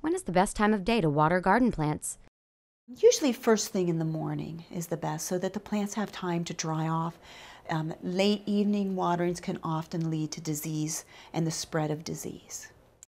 When is the best time of day to water garden plants? Usually, first thing in the morning is the best so that the plants have time to dry off. Um, late evening waterings can often lead to disease and the spread of disease.